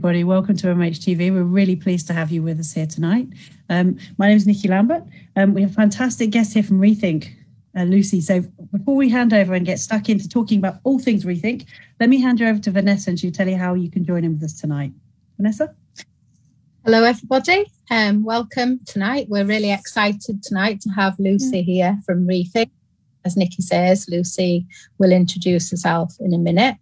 Everybody. Welcome to MHTV. We're really pleased to have you with us here tonight. Um, my name is Nicky Lambert. Um, we have a fantastic guest here from Rethink, uh, Lucy. So before we hand over and get stuck into talking about all things Rethink, let me hand you over to Vanessa and she'll tell you how you can join in with us tonight. Vanessa? Hello, everybody. Um, welcome tonight. We're really excited tonight to have Lucy here from Rethink. As Nicky says, Lucy will introduce herself in a minute.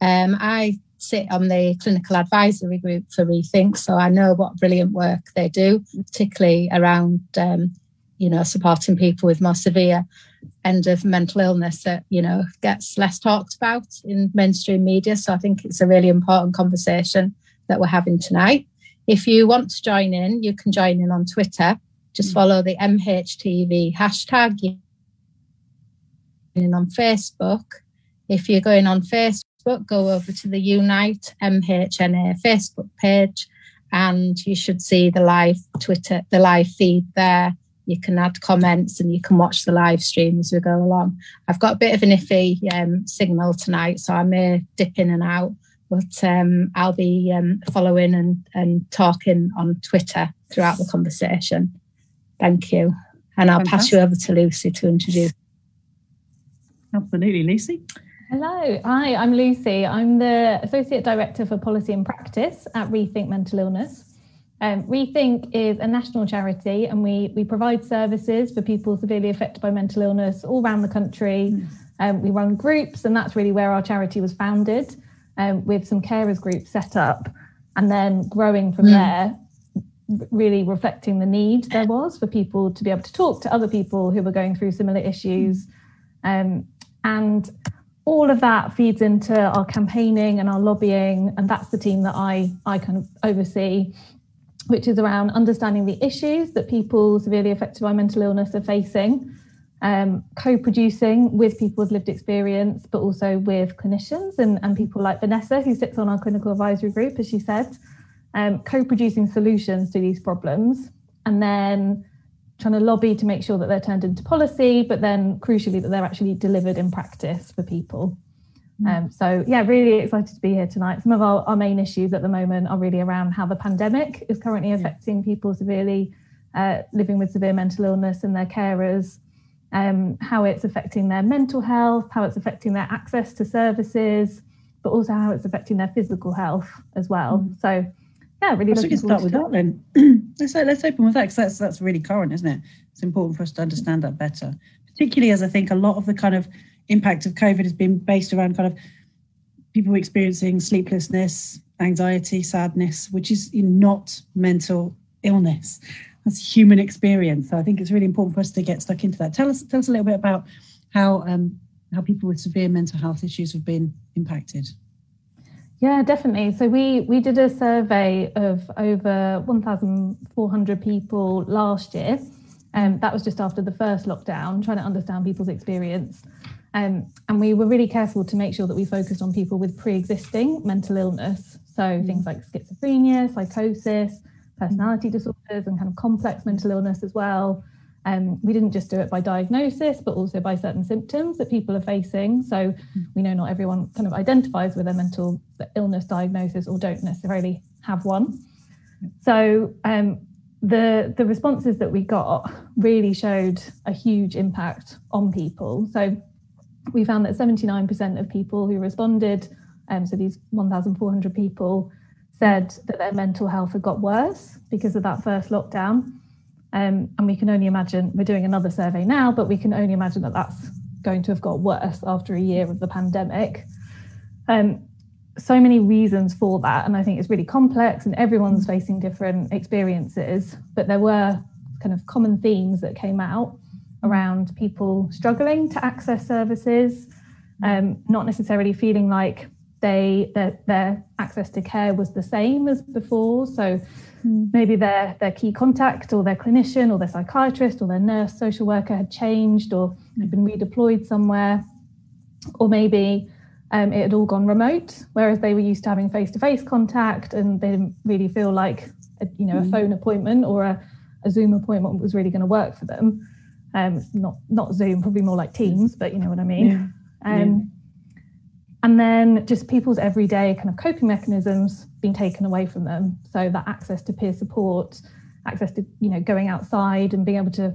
Um, I sit on the clinical advisory group for Rethink, so I know what brilliant work they do, particularly around um, you know supporting people with more severe end of mental illness that you know gets less talked about in mainstream media. So I think it's a really important conversation that we're having tonight. If you want to join in, you can join in on Twitter. Just mm. follow the MHTV hashtag. In on Facebook. If you're going on Facebook Facebook, go over to the Unite MHNA Facebook page and you should see the live Twitter, the live feed there. You can add comments and you can watch the live stream as we go along. I've got a bit of an iffy um, signal tonight, so I may dip in and out, but um, I'll be um, following and, and talking on Twitter throughout the conversation. Thank you. And I'll Fantastic. pass you over to Lucy to introduce. Absolutely, Lucy. Hello, hi, I'm Lucy. I'm the Associate Director for Policy and Practice at Rethink Mental Illness. Um, Rethink is a national charity and we, we provide services for people severely affected by mental illness all around the country. Mm. Um, we run groups, and that's really where our charity was founded, um, with some carers groups set up, and then growing from mm. there, really reflecting the need there was for people to be able to talk to other people who were going through similar issues. Um, and all of that feeds into our campaigning and our lobbying, and that's the team that I I kind of oversee, which is around understanding the issues that people severely affected by mental illness are facing, um, co-producing with people with lived experience, but also with clinicians and, and people like Vanessa, who sits on our clinical advisory group, as she said, um, co-producing solutions to these problems, and then trying to lobby to make sure that they're turned into policy, but then crucially that they're actually delivered in practice for people. Mm. Um, so yeah, really excited to be here tonight. Some of our, our main issues at the moment are really around how the pandemic is currently affecting people severely uh, living with severe mental illness and their carers, um, how it's affecting their mental health, how it's affecting their access to services, but also how it's affecting their physical health as well. Mm. So yeah, really. So we can start with that then. let's let's open with that because that's that's really current, isn't it? It's important for us to understand that better, particularly as I think a lot of the kind of impact of COVID has been based around kind of people experiencing sleeplessness, anxiety, sadness, which is not mental illness. That's human experience. So I think it's really important for us to get stuck into that. Tell us tell us a little bit about how um, how people with severe mental health issues have been impacted. Yeah, definitely. So we we did a survey of over 1,400 people last year. Um, that was just after the first lockdown, trying to understand people's experience. Um, and we were really careful to make sure that we focused on people with pre-existing mental illness. So mm. things like schizophrenia, psychosis, personality disorders, and kind of complex mental illness as well. Um, we didn't just do it by diagnosis, but also by certain symptoms that people are facing. So we know not everyone kind of identifies with a mental illness diagnosis or don't necessarily have one. So um, the the responses that we got really showed a huge impact on people. So we found that 79% of people who responded, um, so these 1,400 people, said that their mental health had got worse because of that first lockdown. Um, and we can only imagine, we're doing another survey now, but we can only imagine that that's going to have got worse after a year of the pandemic. Um, so many reasons for that. And I think it's really complex and everyone's facing different experiences. But there were kind of common themes that came out around people struggling to access services, um, not necessarily feeling like they their, their access to care was the same as before. So Hmm. maybe their their key contact or their clinician or their psychiatrist or their nurse social worker had changed or had been redeployed somewhere or maybe um, it had all gone remote whereas they were used to having face-to-face contact and they didn't really feel like a, you know a hmm. phone appointment or a, a zoom appointment was really going to work for them um, not not zoom probably more like teams but you know what i mean yeah. Um, and then just people's everyday kind of coping mechanisms being taken away from them. So that access to peer support, access to you know going outside and being able to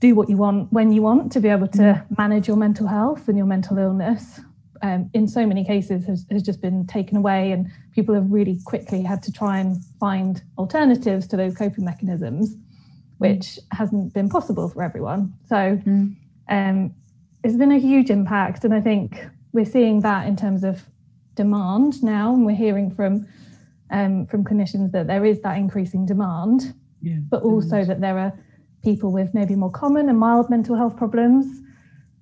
do what you want when you want to be able to mm. manage your mental health and your mental illness um, in so many cases has, has just been taken away and people have really quickly had to try and find alternatives to those coping mechanisms which hasn't been possible for everyone so mm. um, it's been a huge impact and i think we're seeing that in terms of demand now and we're hearing from um, from clinicians that there is that increasing demand yeah, but also that there are people with maybe more common and mild mental health problems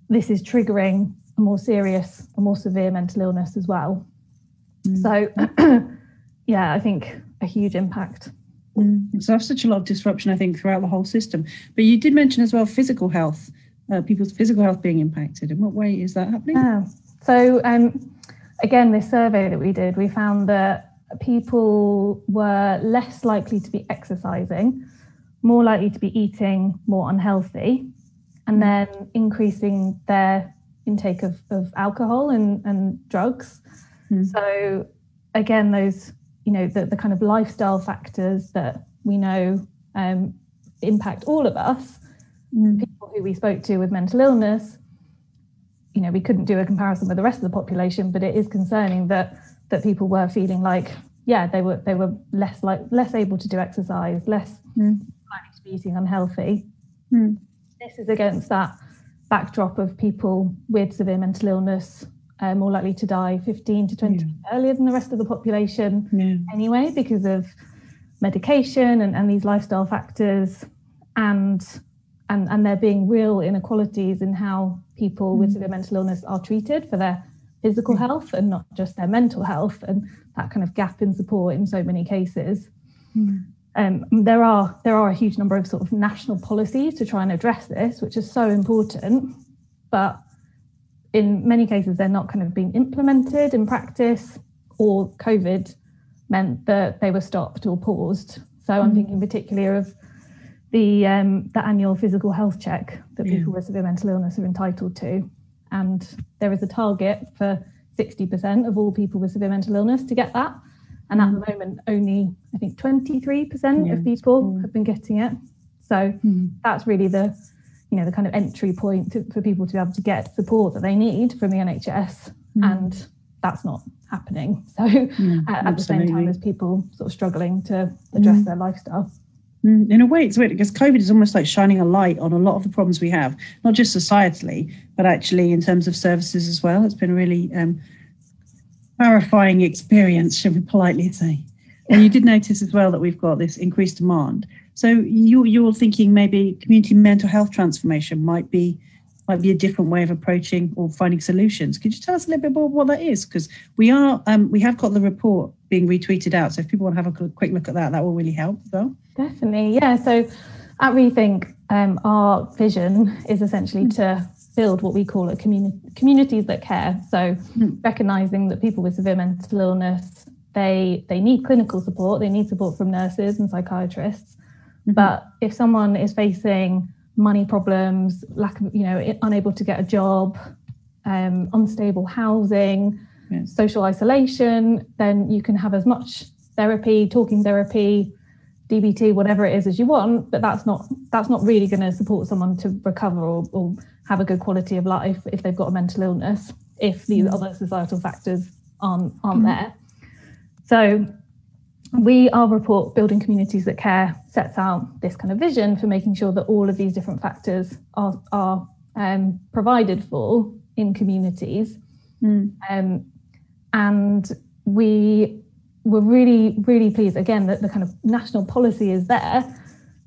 this is triggering a more serious, a more severe mental illness as well. Mm. So, yeah, I think a huge impact. Mm. So, that's such a lot of disruption, I think, throughout the whole system. But you did mention as well physical health, uh, people's physical health being impacted. In what way is that happening? Yeah. So, um, again, this survey that we did, we found that people were less likely to be exercising, more likely to be eating more unhealthy, and mm. then increasing their intake of, of alcohol and, and drugs. Mm. So again, those, you know, the, the kind of lifestyle factors that we know um, impact all of us, mm. people who we spoke to with mental illness, you know, we couldn't do a comparison with the rest of the population, but it is concerning that that people were feeling like, yeah, they were they were less like less able to do exercise, less mm. likely to be eating unhealthy. Mm. This is against that backdrop of people with severe mental illness uh, more likely to die 15 to 20 yeah. earlier than the rest of the population yeah. anyway because of medication and, and these lifestyle factors and and and there being real inequalities in how people mm. with severe mental illness are treated for their physical yeah. health and not just their mental health and that kind of gap in support in so many cases mm. Um, there are there are a huge number of sort of national policies to try and address this, which is so important, but in many cases they're not kind of being implemented in practice, or COVID meant that they were stopped or paused. So I'm mm. thinking particularly of the um, the annual physical health check that yeah. people with severe mental illness are entitled to, and there is a target for 60% of all people with severe mental illness to get that. And at the mm. moment, only I think 23% yeah. of people mm. have been getting it. So mm. that's really the, you know, the kind of entry point to, for people to be able to get support that they need from the NHS. Mm. And that's not happening. So mm, at, at the same time as people sort of struggling to address mm. their lifestyle. In a way, it's weird because COVID is almost like shining a light on a lot of the problems we have, not just societally, but actually in terms of services as well. It's been a really um, clarifying experience, should we politely say. And you did notice as well that we've got this increased demand. So you, you're thinking maybe community mental health transformation might be might be a different way of approaching or finding solutions. Could you tell us a little bit more what that is? Because we are um, we have got the report being retweeted out. So if people want to have a quick look at that, that will really help as well. Definitely, yeah. So at Rethink, um, our vision is essentially to build what we call a community communities that care. So mm. recognizing that people with severe mental illness, they they need clinical support, they need support from nurses and psychiatrists. Mm-hmm. But if someone is facing money problems, lack of, you know, unable to get a job, um, unstable housing, yes. social isolation, then you can have as much therapy, talking therapy, DBT, whatever it is as you want, but that's not that's not really going to support someone to recover or, or have a good quality of life if they've got a mental illness, if these mm. other societal factors aren't, aren't mm. there. So we, our report, Building Communities That Care, sets out this kind of vision for making sure that all of these different factors are, are um, provided for in communities. Mm. Um, and we were really, really pleased, again, that the kind of national policy is there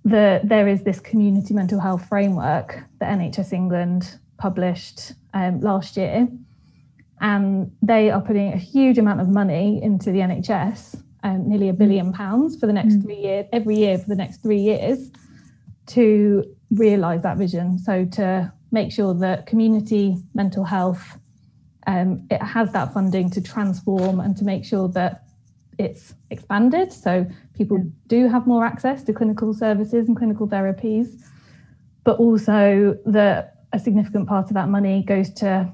that there is this community mental health framework that NHS England published um, last year. And they are putting a huge amount of money into the NHS, um, nearly a billion pounds for the next mm. three years, every year for the next three years, to realise that vision. So to make sure that community mental health um, it has that funding to transform and to make sure that it's expanded. So people yeah. do have more access to clinical services and clinical therapies, but also that a significant part of that money goes to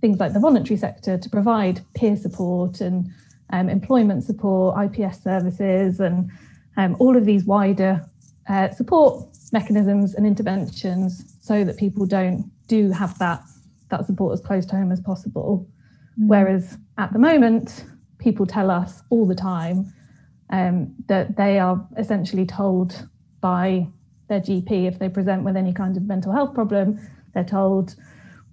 things like the voluntary sector to provide peer support and um, employment support, IPS services, and um, all of these wider uh, support mechanisms and interventions so that people don't do have that that support as close to home as possible. Mm. Whereas at the moment, people tell us all the time um, that they are essentially told by their GP if they present with any kind of mental health problem, they're told,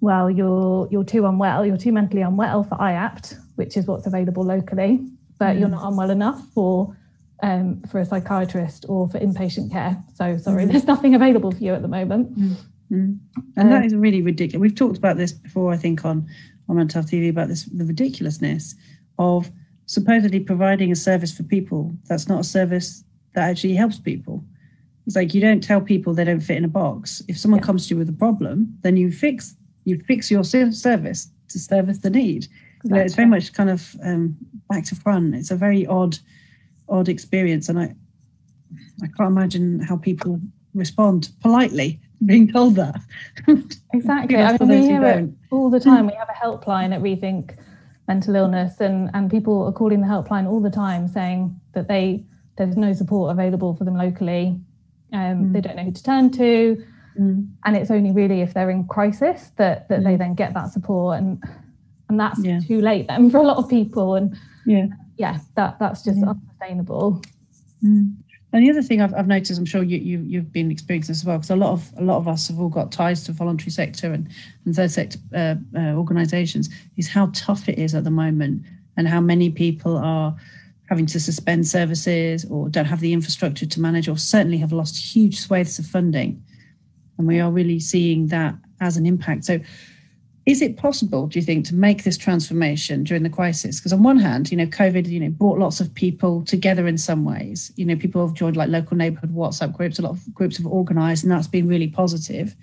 well, you're you're too unwell, you're too mentally unwell for IAPT, which is what's available locally, but mm. you're not unwell enough for um, for a psychiatrist or for inpatient care. So sorry, mm. there's nothing available for you at the moment. Mm. mm. And uh, that is really ridiculous. We've talked about this before, I think, on on Mental Health TV about this the ridiculousness of supposedly providing a service for people that's not a service that actually helps people. It's like you don't tell people they don't fit in a box. If someone yeah. comes to you with a problem, then you fix you fix your service to service the need. You know, it's very much kind of um, back to front. It's a very odd, odd experience, and I, I can't imagine how people respond politely being told that. Exactly. I mean, we hear it all the time. We have a helpline at Rethink Mental Illness, and and people are calling the helpline all the time saying that they there's no support available for them locally. Um, mm. They don't know who to turn to. Mm. And it's only really if they're in crisis that that mm. they then get that support. And and that's yeah. too late then for a lot of people and yeah yeah that that's just yeah. unsustainable mm. and the other thing I've, I've noticed i'm sure you, you you've been experiencing as well because a lot of a lot of us have all got ties to voluntary sector and, and third sector uh, uh, organizations is how tough it is at the moment and how many people are having to suspend services or don't have the infrastructure to manage or certainly have lost huge swathes of funding and we are really seeing that as an impact so is it possible, do you think, to make this transformation during the crisis? Because on one hand, you know, COVID, you know, brought lots of people together in some ways. You know, people have joined like local neighborhood WhatsApp groups. A lot of groups have organized, and that's been really positive.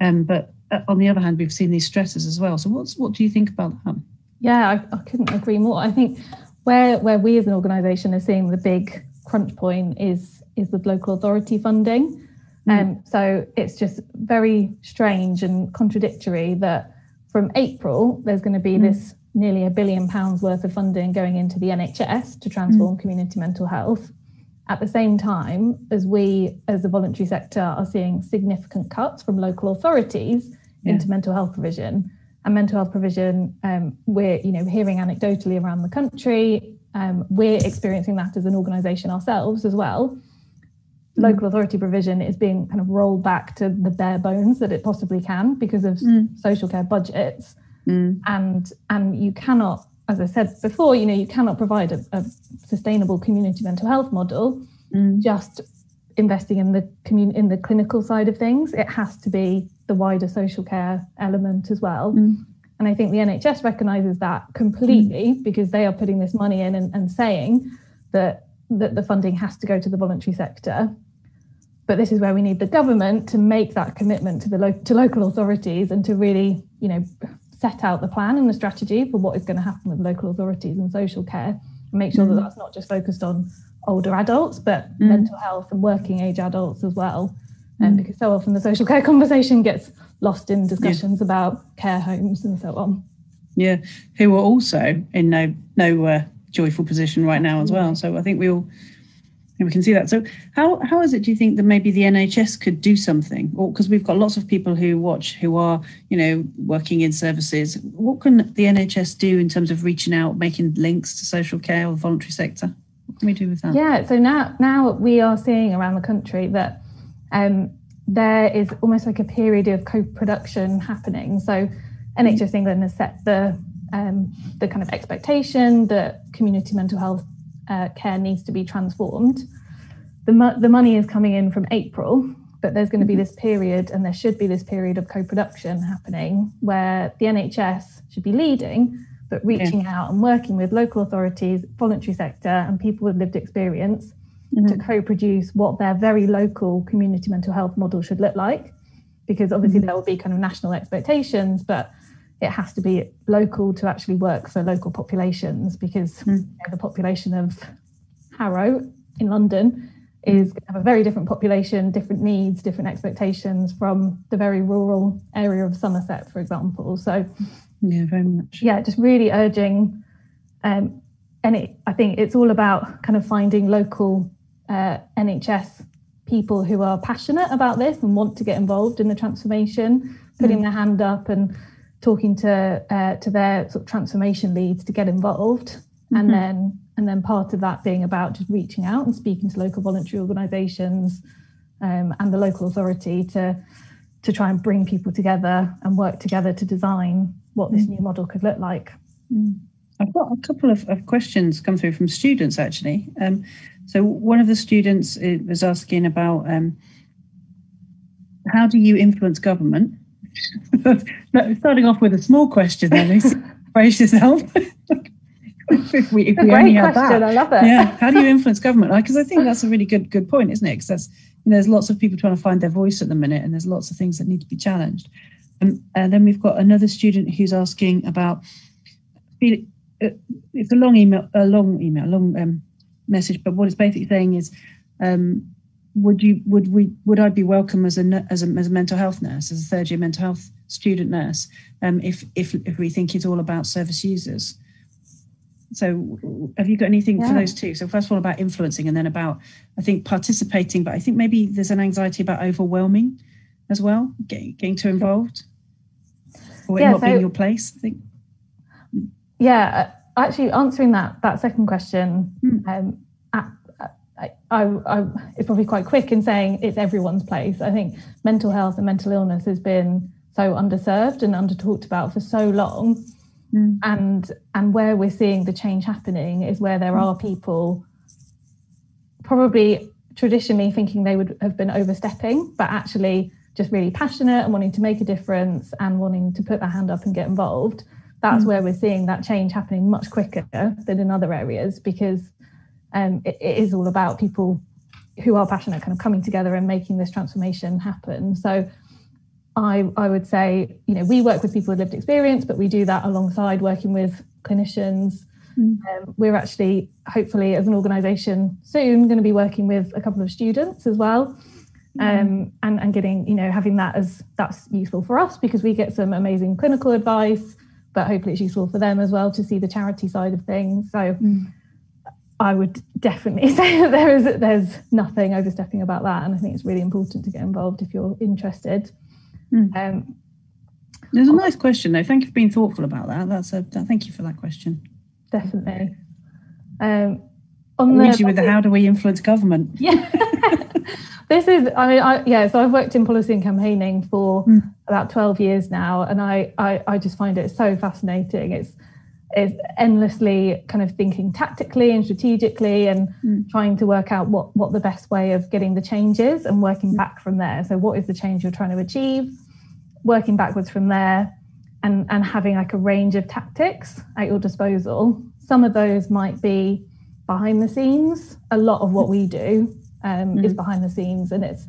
Um, but uh, on the other hand, we've seen these stresses as well. So, what's what do you think about that? Yeah, I, I couldn't agree more. I think where where we as an organisation are seeing the big crunch point is is with local authority funding. Mm. Um, so it's just very strange and contradictory that from April, there's going to be mm. this nearly a billion pounds worth of funding going into the NHS to transform mm. community mental health. At the same time, as we, as the voluntary sector, are seeing significant cuts from local authorities yeah. into mental health provision. And mental health provision, um, we're you know hearing anecdotally around the country. Um, we're experiencing that as an organisation ourselves as well. Mm. local authority provision is being kind of rolled back to the bare bones that it possibly can because of mm. social care budgets mm. and and you cannot as i said before you know you cannot provide a, a sustainable community mental health model mm. just investing in the commun- in the clinical side of things it has to be the wider social care element as well mm. and i think the nhs recognizes that completely mm. because they are putting this money in and, and saying that that the funding has to go to the voluntary sector. But this is where we need the government to make that commitment to the lo- to local authorities and to really, you know, set out the plan and the strategy for what is going to happen with local authorities and social care, and make sure mm. that that's not just focused on older adults, but mm. mental health and working age adults as well. And mm. because so often the social care conversation gets lost in discussions yeah. about care homes and so on. Yeah, who are also in no no uh, joyful position right now as well. So I think we all we can see that. So how how is it? Do you think that maybe the NHS could do something, or because we've got lots of people who watch who are you know working in services? What can the NHS do in terms of reaching out, making links to social care or voluntary sector? What can we do with that? Yeah. So now now we are seeing around the country that. Um, there is almost like a period of co-production happening. So NHS England has set the um, the kind of expectation that community mental health uh, care needs to be transformed. The, mo- the money is coming in from April, but there's going to be mm-hmm. this period, and there should be this period of co production happening where the NHS should be leading, but reaching yeah. out and working with local authorities, voluntary sector, and people with lived experience mm-hmm. to co produce what their very local community mental health model should look like. Because obviously, mm-hmm. there will be kind of national expectations, but it has to be local to actually work for local populations because mm. you know, the population of Harrow in London is going to have a very different population, different needs, different expectations from the very rural area of Somerset, for example. So Yeah, very much. Yeah, just really urging, um, and it, I think it's all about kind of finding local uh, NHS people who are passionate about this and want to get involved in the transformation, putting mm. their hand up and talking to uh, to their sort of transformation leads to get involved, mm-hmm. and then and then part of that being about just reaching out and speaking to local voluntary organisations um, and the local authority to to try and bring people together and work together to design what this mm. new model could look like. Mm. I've got a couple of, of, questions come through from students actually. Um, so one of the students was asking about um, how do you influence government? Starting off with a small question, then brace yourself. if we, if we only had that, I love it. Yeah, how do you influence government? Because I think that's a really good good point, isn't it? Because that's you know, there's lots of people trying to find their voice at the minute, and there's lots of things that need to be challenged. Um, and then we've got another student who's asking about. Uh, it's a long email, a long email, a long um, message, but what it's basically saying is, um, would you, would we, would I be welcome as a as a, as a mental health nurse, as a third year mental health student nurse, um, if if if we think it's all about service users? So, have you got anything yeah. for those two? So, first of all, about influencing, and then about, I think, participating, but I think maybe there's an anxiety about overwhelming as well, getting, getting too involved or yeah, not so, being your place. I think. Yeah, uh, actually, answering that that second question, hmm. um, I, I, it's probably quite quick in saying it's everyone's place. I think mental health and mental illness has been so underserved and under talked about for so long Mm. And and where we're seeing the change happening is where there are people probably traditionally thinking they would have been overstepping, but actually just really passionate and wanting to make a difference and wanting to put their hand up and get involved. That's mm. where we're seeing that change happening much quicker than in other areas because um, it, it is all about people who are passionate kind of coming together and making this transformation happen. So I, I would say, you know, we work with people with lived experience, but we do that alongside working with clinicians. Mm. Um, we're actually, hopefully, as an organisation, soon going to be working with a couple of students as well, mm. um, and and getting, you know, having that as that's useful for us because we get some amazing clinical advice, but hopefully it's useful for them as well to see the charity side of things. So. Mm. I would definitely say that there is there's nothing overstepping about that, and I think it's really important to get involved if you're interested. Mm. Um, There's a nice question, though. Thank you for being thoughtful about that. That's a thank you for that question. Definitely. Um, on the, you with the how do we influence government? Yeah. this is, I mean, I, yeah, so I've worked in policy and campaigning for mm. about 12 years now, and I, I, I just find it so fascinating. It's, it's endlessly kind of thinking tactically and strategically and mm. trying to work out what what the best way of getting the change is and working mm. back from there so what is the change you're trying to achieve working backwards from there and and having like a range of tactics at your disposal some of those might be behind the scenes a lot of what we do um, mm. is behind the scenes and it's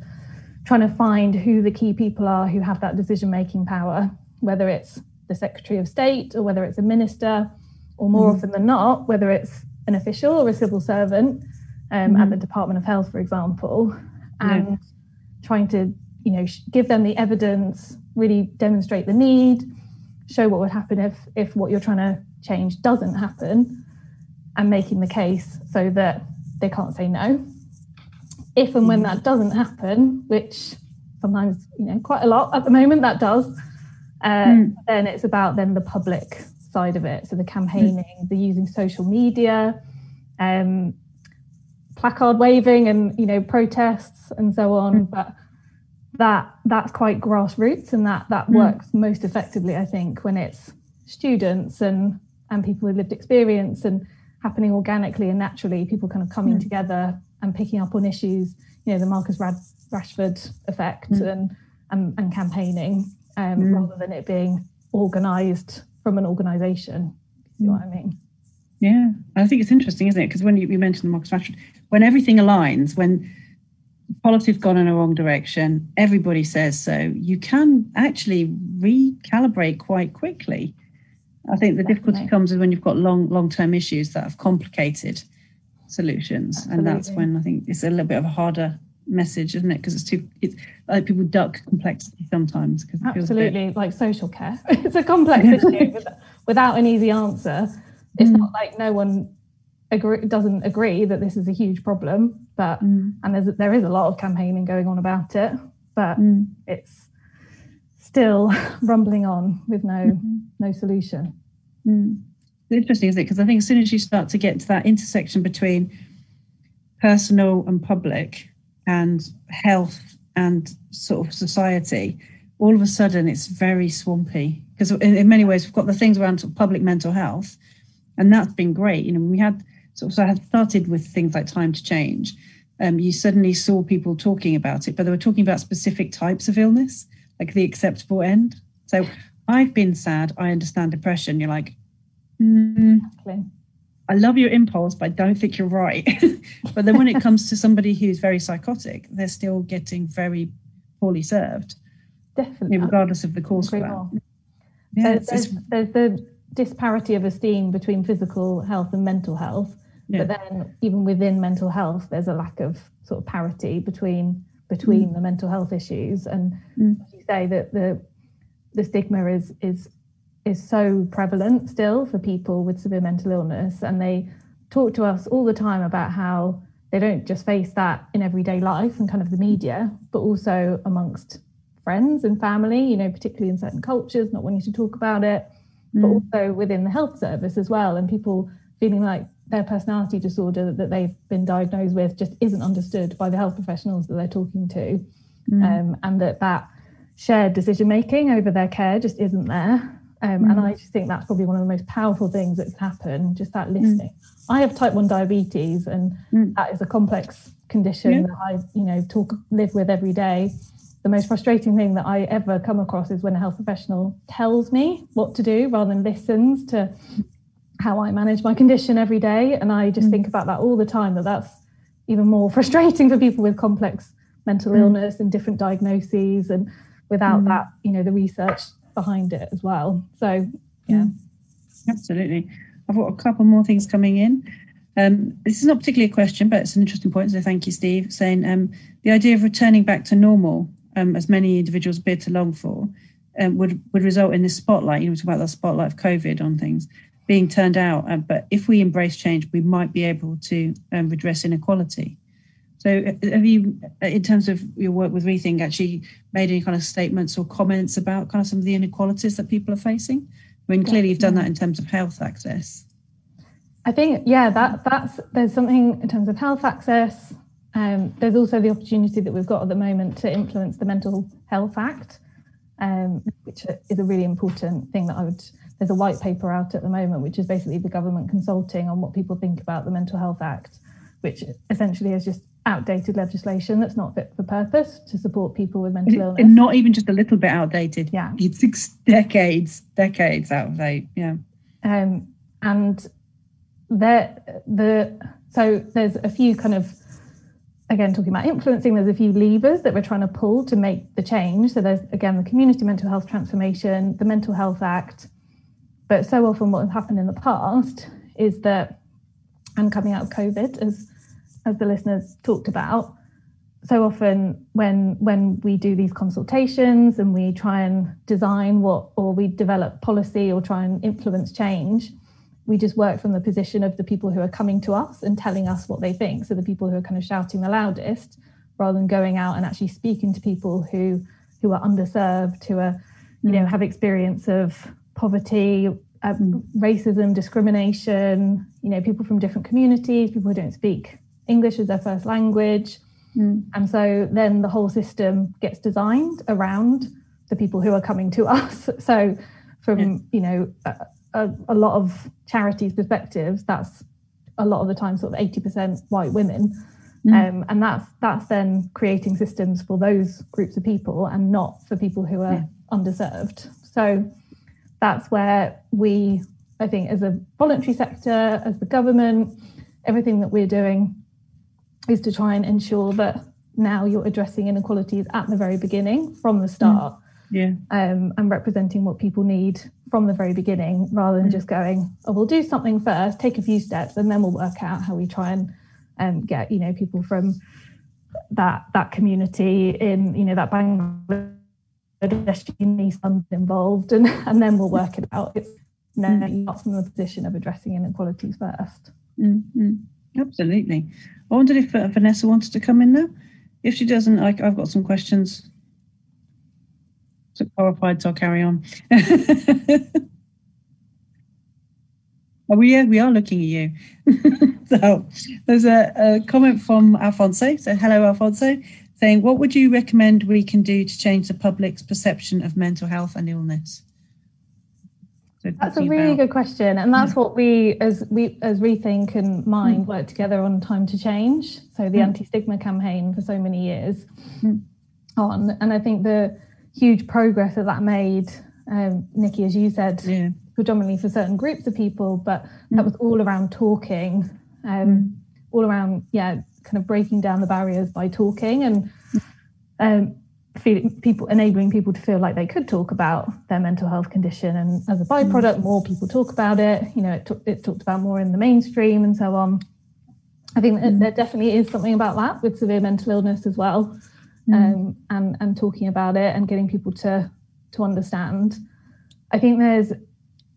trying to find who the key people are who have that decision making power whether it's the Secretary of State or whether it's a minister, or more mm. often than not, whether it's an official or a civil servant um, mm. at the mm-hmm. Department of Health, for example, and yeah. trying to you know give them the evidence, really demonstrate the need, show what would happen if if what you're trying to change doesn't happen, and making the case so that they can't say no. If and when mm-hmm. that doesn't happen, which sometimes you know quite a lot at the moment that does uh, mm. Then it's about then the public side of it, so the campaigning, mm. the using social media, um, placard waving, and you know protests and so on. Mm. But that that's quite grassroots, and that that hmm. works most effectively, I think, when it's students and and people with lived experience and happening organically and naturally, people kind of coming hmm. together and picking up on issues. You know, the Marcus Rad- Rashford effect hmm. and, and and campaigning um, mm. rather than it being organised from an organisation. You know what I mean? Yeah, I think it's interesting, isn't it? Because when you, you mentioned the Marcus Rashford, when everything aligns, when politics gone in a wrong direction, everybody says so. You can actually recalibrate quite quickly. I think the Definitely. difficulty comes is when you've got long long term issues that have complicated solutions, Absolutely. and that's when I think it's a little bit of a harder message, isn't it? Because it's too, it's like people duck complexity sometimes. Because absolutely, bit... like social care, it's a complex issue without an easy answer. It's mm. not like no one agree, doesn't agree that this is a huge problem, but mm. and there's there is a lot of campaigning going on about it, but mm. it's still rumbling on with no mm-hmm. no solution. Mm. It's interesting, isn't it? Because I think as soon as you start to get to that intersection between personal and public and health and sort of society, all of a sudden it's very swampy. Because in, in many ways we've got the things around sort of public mental health, and that's been great. You know, we had so, so I had started with things like time to change. Um, you suddenly saw people talking about it, but they were talking about specific types of illness, like the acceptable end. So I've been sad. I understand depression. You're like, mm, I love your impulse, but I don't think you're right. but then when it comes to somebody who's very psychotic, they're still getting very poorly served. Definitely. Regardless of the course that. Yeah, there's, there's, there's the disparity of esteem between physical health and mental health. Yeah. But then even within mental health, there's a lack of sort of parity between between mm. the mental health issues. And mm. you say that the the stigma is is is so prevalent still for people with severe mental illness and they talk to us all the time about how they don't just face that in everyday life and kind of the media but also amongst friends and family you know particularly in certain cultures not wanting to talk about it mm. but also within the health service as well and people feeling like their personality disorder that they've been diagnosed with just isn't understood by the health professionals that they're talking to mm. um, and that that shared decision making over their care just isn't there um, mm. and i just think that's probably one of the most powerful things that's happened just that mm. listening mm. i have type 1 diabetes and mm. that is a complex condition yeah. that i you know talk live with every day the most frustrating thing that i ever come across is when a health professional tells me what to do rather than listens to how I manage my condition every day. And I just mm. think about that all the time that that's even more frustrating for people with complex mental mm. illness and different diagnoses and without that, you know, the research behind it as well. So, yeah. Absolutely. I've got a couple more things coming in. Um, this is not particularly a question, but it's an interesting point. So thank you, Steve, saying um, the idea of returning back to normal, um, as many individuals appear to long for, um, would would result in this spotlight. You know, talk about the spotlight of COVID on things being turned out. Uh, but if we embrace change, we might be able to um, redress inequality. So, have you, uh, in terms of your work with Rethink, actually made any kind of statements or comments about kind of some of the inequalities that people are facing? I mean, clearly you've done that in terms of health access. I think, yeah, that that's there's something in terms of health access. Um, there's also the opportunity that we've got at the moment to influence the Mental Health Act, um, which is a really important thing that I would there's a white paper out at the moment, which is basically the government consulting on what people think about the Mental Health Act, which essentially is just outdated legislation that's not fit for purpose to support people with mental illness. And not even just a little bit outdated. Yeah. It's six decades, decades out of date. Yeah. Um, and there, the so there's a few kind of again talking about influencing there's a few levers that we're trying to pull to make the change so there's again the community mental health transformation the mental health act but so often, what has happened in the past is that, and coming out of COVID, as as the listeners talked about, so often when when we do these consultations and we try and design what or we develop policy or try and influence change we just work from the position of the people who are coming to us and telling us what they think so the people who are kind of shouting the loudest rather than going out and actually speaking to people who who are underserved who are you know mm. have experience of poverty, um, racism, discrimination, you know, people from different communities, people who don't speak English as their first language. Mm. And so then the whole system gets designed around the people who are coming to us. So from, yeah. you know, a, a, lot of charities' perspectives, that's a lot of the time sort of 80% white women. Mm. Um, and that's that's then creating systems for those groups of people and not for people who are yeah. underserved. So that's where we, I think, as a voluntary sector, as the government, everything that we're doing is to try and ensure that now you're addressing inequalities at the very beginning from the start. Mm. Yeah. Um, and representing what people need from the very beginning rather than mm. just going, oh, we'll do something first, take a few steps, and then we'll work out how we try and um, get, you know, people from that that community in you know that Bangladeshi funds involved, and and then we'll work it out. It's no, mm. not from the position of addressing inequalities 1st mm-hmm. Absolutely. I wondered if uh, Vanessa wanted to come in now. If she doesn't, I, I've got some questions. So horrified, so I'll carry on. Oh, we are, we are looking at you. so there's a, a, comment from Alfonso. So hello, Alfonso, saying, what would you recommend we can do to change the public's perception of mental health and illness? That's a really about, good question, and that's yeah. what we, as we as Rethink and Mind, mm. work together on Time to Change. So the mm. anti-stigma campaign for so many years mm. on, and I think the huge progress that that made, um, Nicky, as you said, yeah predominantly for certain groups of people, but that mm. was all around talking, um, mm. all around, yeah, kind of breaking down the barriers by talking and um, feeling, people enabling people to feel like they could talk about their mental health condition. And as a byproduct, mm. more people talk about it. You know, it, t- it talked about more in the mainstream and so on. I think that there definitely is something about that with severe mental illness as well, um, and and talking about it and getting people to to understand. I think there's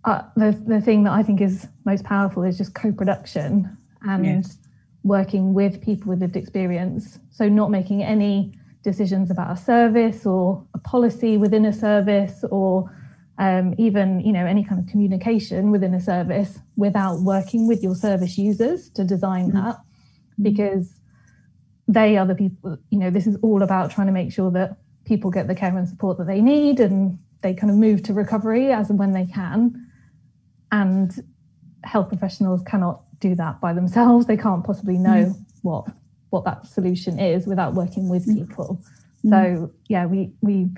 uh, the, the thing that I think is most powerful is just co-production and yes. working with people with lived experience. So not making any decisions about a service or a policy within a service or um, even you know any kind of communication within a service without working with your service users to design mm-hmm. that because they are the people you know this is all about trying to make sure that people get the care and support that they need and they kind of move to recovery as and when they can and health professionals cannot do that by themselves they can't possibly know mm. what what that solution is without working with mm. people mm. so yeah we we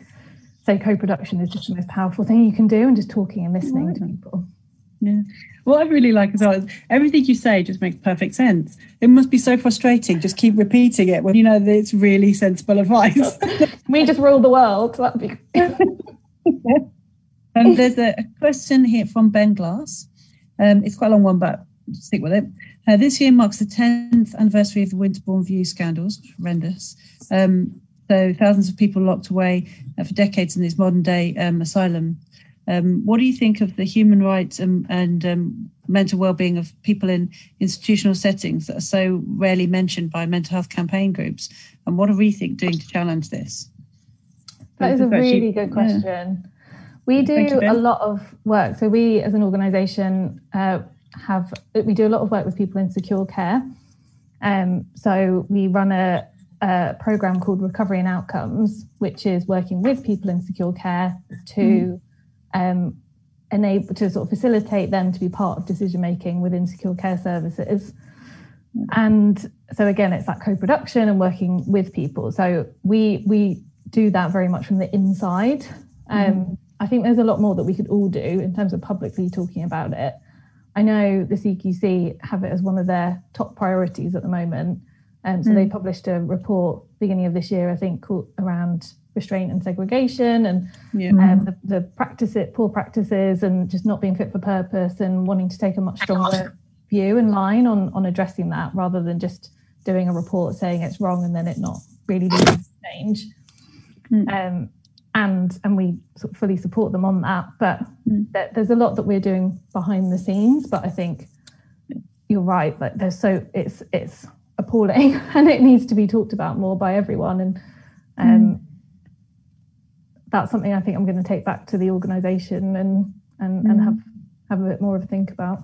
say co-production is just the most powerful thing you can do and just talking and listening to people yeah what I really like as well is everything you say just makes perfect sense. It must be so frustrating. Just keep repeating it when you know that it's really sensible advice. we just rule the world. That'd be Um, there's a, a, question here from Ben Glass. Um, it's quite a long one, but stick with it. Uh, this year marks the 10th anniversary of the Winterbourne View scandals, horrendous. Um, so thousands of people locked away uh, for decades in these modern day um, asylum. Um, what do you think of the human rights and, and um, mental well-being of people in institutional settings that are so rarely mentioned by mental health campaign groups? And what are Rethink doing to challenge this? That is a really good question. Yeah. We do a lot of work. So we, as an organisation, uh, have we do a lot of work with people in secure care. Um, so we run a, a, program called Recovery and Outcomes, which is working with people in secure care to mm. um, enable to sort of facilitate them to be part of decision making within secure care services. And so again, it's that co-production and working with people. So we we do that very much from the inside. Um, mm. I think there's a lot more that we could all do in terms of publicly talking about it. I know the CQC have it as one of their top priorities at the moment. Um, so mm. they hmm. published a report beginning of this year, I think, called, around restraint and segregation and yeah. um, the, the practice poor practices and just not being fit for purpose and wanting to take a much stronger view and line on on addressing that rather than just doing a report saying it's wrong and then it not really leading to change. Mm. Um, and and we sort of fully support them on that. But mm. there's a lot that we're doing behind the scenes. But I think you're right. Like there's so it's it's appalling, and it needs to be talked about more by everyone. And um, mm. that's something I think I'm going to take back to the organisation and and mm. and have have a bit more of a think about.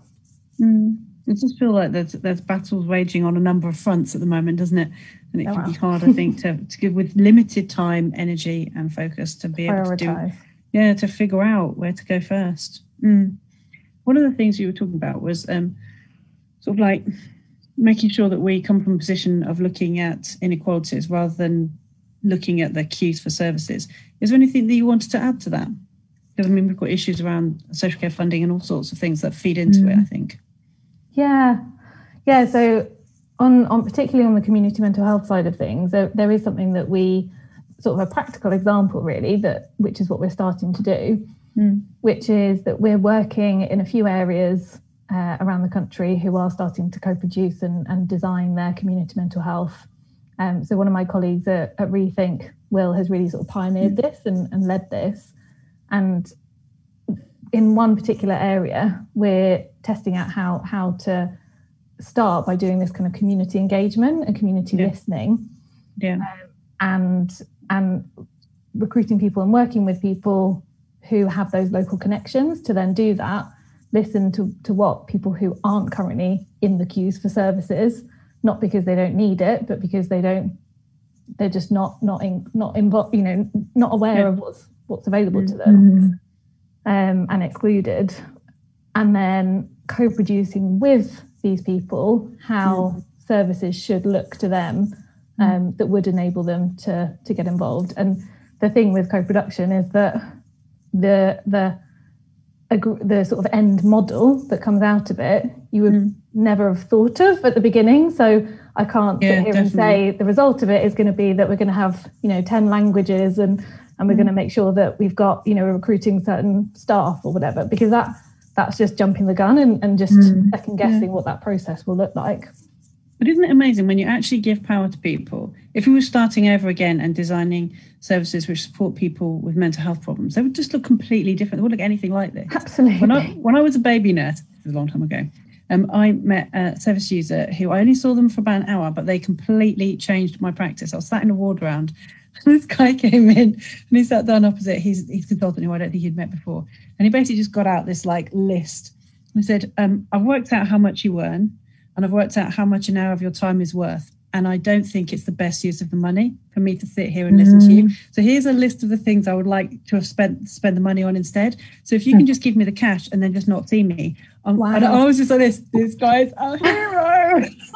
It just feel like there's there's battles raging on a number of fronts at the moment, doesn't it? And it oh, can wow. be hard, I think, to, to give with limited time, energy, and focus to be able to do, yeah, to figure out where to go first. Mm. One of the things you were talking about was um, sort of like making sure that we come from a position of looking at inequalities rather than looking at the queues for services. Is there anything that you wanted to add to that? Because I mean, we've got issues around social care funding and all sorts of things that feed into mm. it. I think. Yeah, yeah. So on, on particularly on the community mental health side of things, there, there is something that we sort of a practical example really that which is what we're starting to do, mm. which is that we're working in a few areas uh, around the country who are starting to co-produce and, and design their community mental health Um, so one of my colleagues at, at, Rethink, Will, has really sort of pioneered this and, and led this. And in one particular area, we're testing out how how to start by doing this kind of community engagement and community yeah. listening. Yeah. Um, and and recruiting people and working with people who have those local connections to then do that listen to, to what people who aren't currently in the queues for services not because they don't need it but because they don't they're just not not in not involved you know not aware yeah. of what's what's available mm-hmm. to them um, and excluded and then co-producing with these people how mm-hmm. services should look to them um, mm-hmm. that would enable them to to get involved and the thing with co-production is that the the the sort of end model that comes out of it you would mm. never have thought of at the beginning so i can't yeah, sit here definitely. and say the result of it is going to be that we're going to have you know 10 languages and and we're mm. going to make sure that we've got you know we're recruiting certain staff or whatever because that that's just jumping the gun and, and just mm. second guessing yeah. what that process will look like but isn't it amazing when you actually give power to people? If we were starting over again and designing services which support people with mental health problems, they would just look completely different. They wouldn't look anything like this. Absolutely. When I, when I was a baby nurse, this a long time ago, um, I met a service user who I only saw them for about an hour, but they completely changed my practice. I was sat in a ward round. this guy came in and he sat down opposite his, his consultant, who I don't think he'd met before. And he basically just got out this like list. He said, um, I've worked out how much you earn and I've worked out how much an hour of your time is worth. And I don't think it's the best use of the money for me to sit here and listen mm. to you. Mm. So here's a list of the things I would like to have spent spend the money on instead. So if you can mm. just give me the cash and then just not see me, um, wow. and I was just like this. This guy's a hero.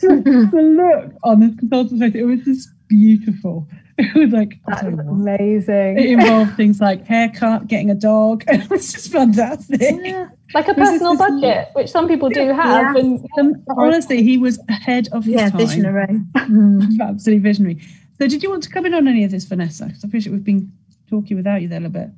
the look on this consultant's face, it was just beautiful. It was like that's amazing. It involved things like haircut, getting a dog. It was just fantastic. Yeah. Like a personal budget, which some people do have. Yeah. And, honestly, he was ahead of his yeah, time. visionary. Mm. Absolutely visionary. So, did you want to come in on any of this, Vanessa? Because I appreciate we've been talking without you there a little bit.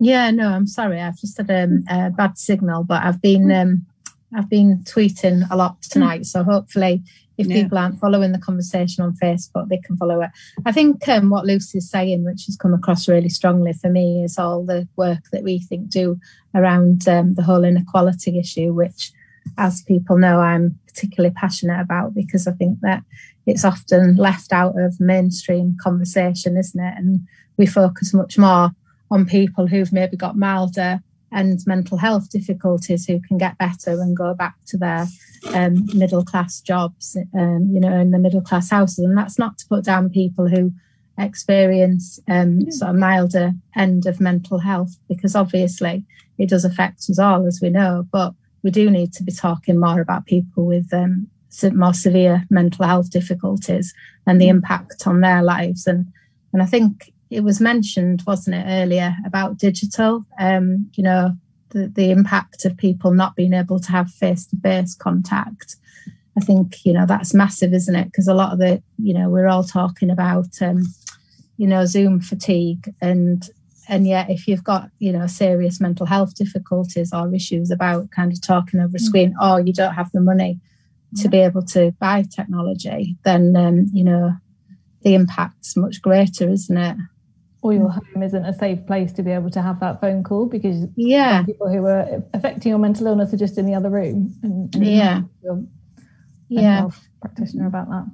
Yeah, no, I'm sorry. I've just had um, a bad signal, but I've been um, I've been tweeting a lot tonight, so hopefully if yeah. people aren't following the conversation on Facebook, they can follow it. I think um, what Lucy's saying, which has come across really strongly for me, is all the work that Rethink do around um, the whole inequality issue, which, as people know, I'm particularly passionate about because I think that it's often left out of mainstream conversation, isn't it? And we focus much more on people who've maybe got milder and mental health difficulties who can get better and go back to their um, middle class jobs, um, you know, in the middle class houses. And that's not to put down people who experience um, sort of milder end of mental health, because obviously it does affect us all, as we know. But we do need to be talking more about people with um, more severe mental health difficulties and the impact on their lives. And and I think it was mentioned, wasn't it, earlier about digital? Um, you know, the, the impact of people not being able to have face to face contact. I think, you know, that's massive, isn't it? Because a lot of it, you know, we're all talking about, um, you know, Zoom fatigue. And, and yet, if you've got, you know, serious mental health difficulties or issues about kind of talking over a mm. screen, or you don't have the money to be able to buy technology, then, um, you know, the impact's much greater, isn't it? Or your home isn't a safe place to be able to have that phone call because yeah. people who are affecting your mental illness are just in the other room and, and yeah. yeah. practitioner about that.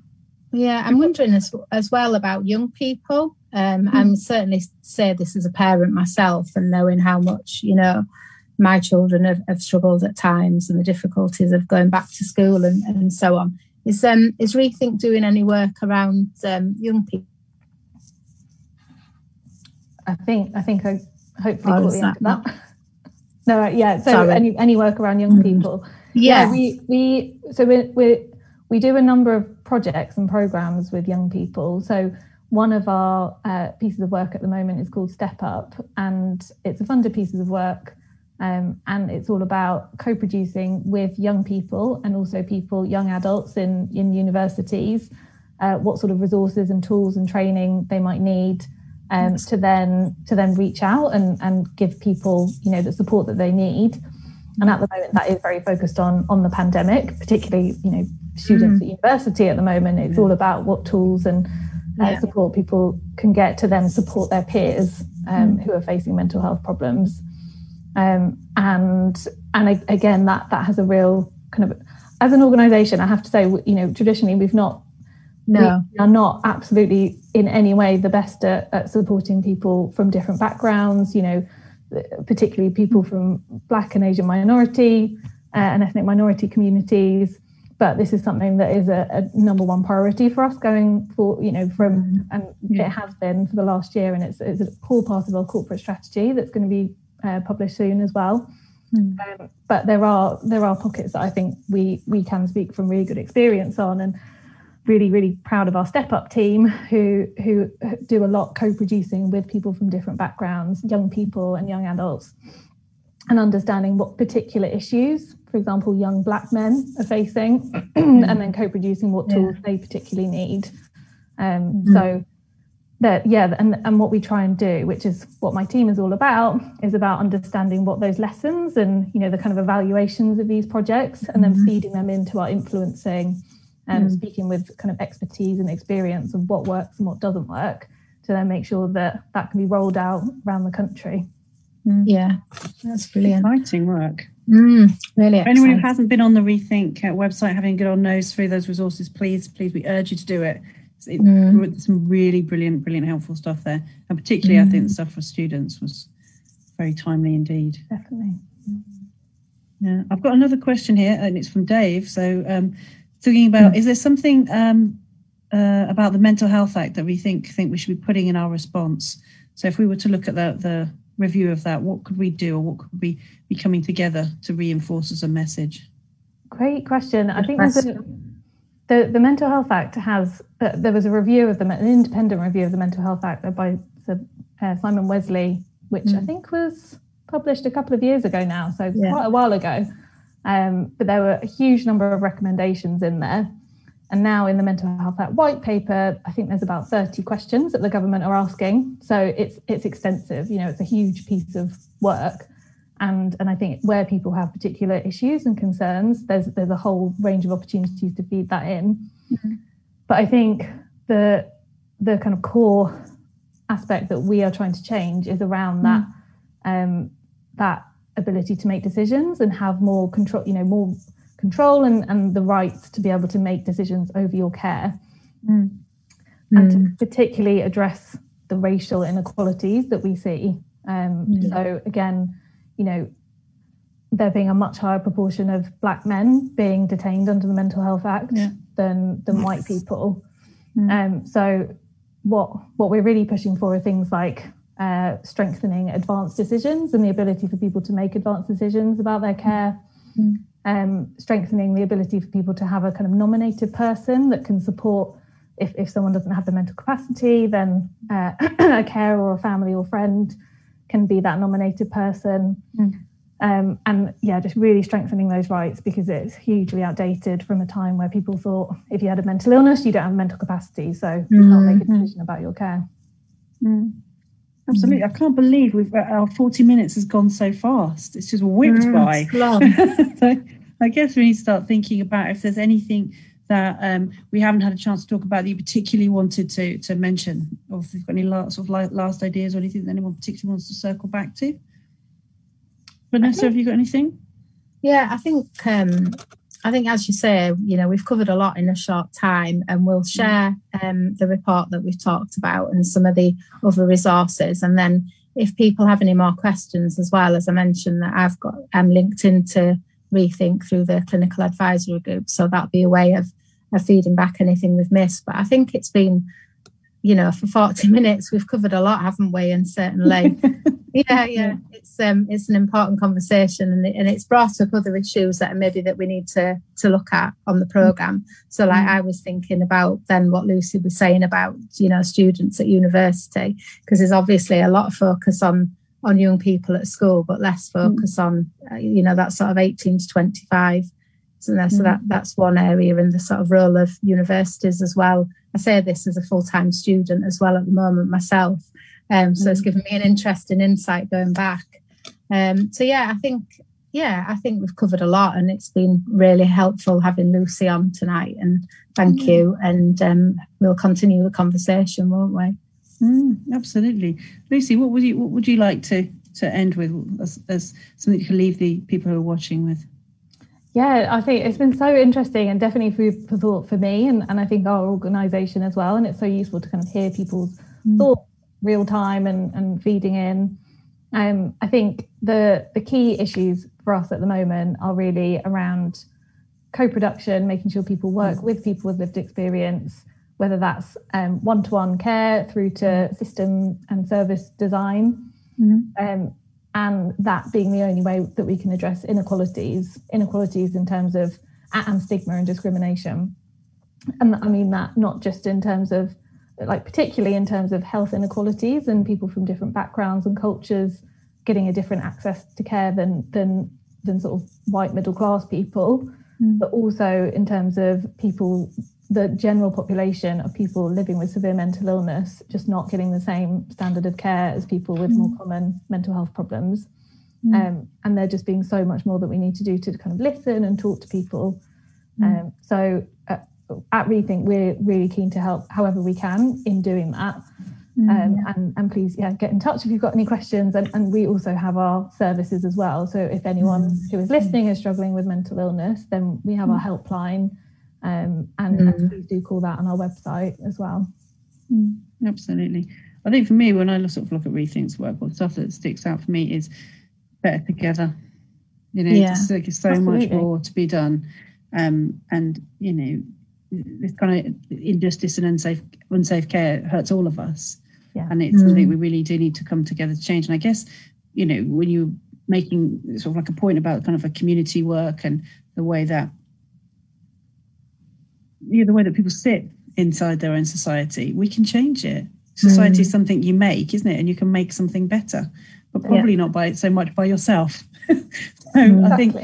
Yeah i'm wondering as, as well about young people. Um mm. i'm certainly say this as a parent myself and knowing how much you know my children have, have struggled at times and the difficulties of going back to school and, and so on. Is um is rethink doing any work around um, young people I think I think I hopefully oh, caught the end of that. no, yeah. So Sorry. any any work around young mm-hmm. people. Yeah. yeah, we we so we we we do a number of projects and programs with young people. So one of our uh, pieces of work at the moment is called Step Up, and it's a funded pieces of work. Um, and it's all about co-producing with young people and also people, young adults in in universities, uh, what sort of resources and tools and training they might need um, to then to then reach out and, and give people you know the support that they need and at the moment that is very focused on on the pandemic particularly you know students mm. at university at the moment. It's all about what tools and uh, yeah. support people can get to then support their peers um, mm. who are facing mental health problems. Um, and and again, that that has a real kind of as an organisation, I have to say, you know, traditionally we've not no. we are not absolutely in any way the best at, at supporting people from different backgrounds. You know, particularly people from Black and Asian minority uh, and ethnic minority communities but this is something that is a, a, number one priority for us going for you know from mm-hmm. and yeah. it has been for the last year and it's, it's a core part of our corporate strategy that's going to be uh, published soon as well mm. um, but there are there are pockets that i think we we can speak from really good experience on and really really proud of our step up team who who do a lot co-producing with people from different backgrounds young people and young adults and understanding what particular issues for example, young black men are facing, and then co-producing what tools yeah. they particularly need. Um, mm-hmm. So that yeah, and and what we try and do, which is what my team is all about, is about understanding what those lessons and you know the kind of evaluations of these projects, and then mm-hmm. feeding them into our influencing and mm-hmm. speaking with kind of expertise and experience of what works and what doesn't work to then make sure that that can be rolled out around the country. Mm. Yeah, that's brilliant. Exciting work. Mm, really. For anyone who hasn't been on the Rethink uh, website, having a good old nose through those resources, please, please, we urge you to do it. It's mm. some really brilliant, brilliant, helpful stuff there, and particularly, mm. I think the mm. stuff for students was very timely indeed. Definitely. Yeah, I've got another question here, and it's from Dave. So, um, thinking about, mm. is there something um, uh, about the Mental Health Act that we think think we should be putting in our response? So, if we were to look at the the review of that? What could we do or what could we be coming together to reinforce as a message? Great question. I think a, the, the Mental Health Act has, uh, there was a review of the, an independent review of the Mental Health Act by uh, Simon Wessely, which mm. I think was published a couple of years ago now, so yeah. quite a while ago. Um, but there were a huge number of recommendations in there. And now in the Mental Health Act white paper, I think there's about 30 questions that the government are asking. So it's it's extensive, you know, it's a huge piece of work. And and I think where people have particular issues and concerns, there's there's a whole range of opportunities to feed that in. Mm-hmm. But I think the the kind of core aspect that we are trying to change is around that mm-hmm. um, that ability to make decisions and have more control, you know, more control and, and the rights to be able to make decisions over your care. Mm. And mm. to particularly address the racial inequalities that we see. Um, mm. So, again, you know, there being a much higher proportion of black men being detained under the Mental Health Act yeah. than than white people. Mm. Um, so, what what we're really pushing for are things like uh, strengthening advanced decisions and the ability for people to make advanced decisions about their care. Mm um, strengthening the ability for people to have a kind of nominated person that can support if, if someone doesn't have the mental capacity, then uh, a carer or a family or friend can be that nominated person. Mm. Um, and yeah, just really strengthening those rights because it's hugely outdated from a time where people thought if you had a mental illness, you don't have mental capacity, so you mm. can't make a hmm. decision about your care. Mm. Absolutely. I can't believe we've our 40 minutes has gone so fast. It's just whipped mm, by. so I guess we need to start thinking about if there's anything that um, we haven't had a chance to talk about that you particularly wanted to to mention, or if you've got any last, sort of last ideas or anything that anyone particularly wants to circle back to. Vanessa, think, have you got anything? Yeah, I think um, I think, as you say, you know, we've covered a lot in a short time, and we'll mm. share um, the report that we've talked about and some of the other resources. And then, if people have any more questions, as well as I mentioned, that I've got um, linked into Rethink through the clinical advisory group, so that'll be a way of, of feeding back anything we've missed. But I think it's been you know, for 40 minutes, we've covered a lot, haven't we? And certainly, yeah, yeah, it's um, it's an important conversation, and, it, and it's brought up other issues that maybe that we need to to look at on the program. So, like mm. I was thinking about then what Lucy was saying about you know students at university, because there's obviously a lot of focus on on young people at school, but less mm. focus mm. on uh, you know that sort of 18 to 25. So, mm. so that that's one area in the sort of role of universities as well I say this as a full time student as well at the moment myself. Um, so mm. it's given me an interesting insight going back. Um, so yeah, I think yeah, I think we've covered a lot and it's been really helpful having Lucy on tonight. And thank mm. you. And um, we'll continue the conversation, won't we? Mm, absolutely. Lucy, what would you what would you like to to end with as, as something you can leave the people who are watching with? Yeah, I think it's been so interesting and definitely food for thought for me and, and I think our organisation as well. And it's so useful to kind of hear people's mm. thoughts real time and, and feeding in. Um, I think the the key issues for us at the moment are really around co-production, making sure people work mm. with people with lived experience, whether that's um, one-to-one care through to mm. system and service design, mm-hmm. um, and that being the only way that we can address inequalities, inequalities in terms of and stigma and discrimination. And I mean that not just in terms of like particularly in terms of health inequalities and people from different backgrounds and cultures getting a different access to care than than than sort of white middle class people, mm. but also in terms of people, the general population of people living with severe mental illness, just not getting the same standard of care as people with mm. more common mental health problems. Mm. Um, and there just being so much more that we need to do to kind of listen and talk to people. Hmm. Um, so uh, at Rethink, we're really keen to help however we can in doing that. Um, mm. and, and please, yeah, get in touch if you've got any questions. And, and we also have our services as well. So if anyone mm. who is listening is struggling with mental illness, then we have our mm. helpline. Um, and, mm. and, please do call that on our website as well. Mm. Absolutely. I think for me, when I sort of look at Rethink's work, what stuff that sticks out for me is better together. You know, yeah. there's so Absolutely. much more to be done. Um, and, you know, this kind of injustice and unsafe unsafe care hurts all of us yeah. and it's mm. something we really do need to come together to change and i guess you know when you're making sort of like a point about kind of a community work and the way that you know, the way that people sit inside their own society we can change it society mm. is something you make isn't it and you can make something better but probably yeah. not by so much by yourself so mm. i think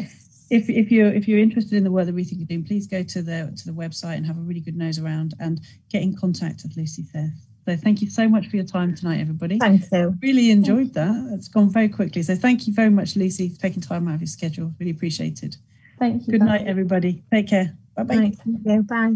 if, if you're if you're interested in the work that Rethink you're doing please go to the to the website and have a really good nose around and get in contact with lucy Thith so thank you so much for your time tonight, everybody. Thank you. Really enjoyed that. It's gone very quickly. So thank you very much, Lucy, for taking time out of your schedule. Really appreciated. Thank you. Good night, everybody. Take care. Bye bye. You. Bye.